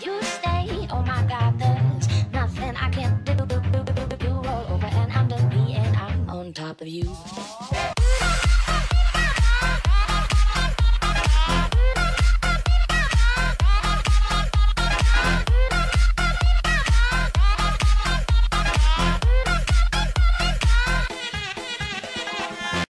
You stay, oh my God, there's nothing I can't do. You roll over and under me, and I'm on top of you.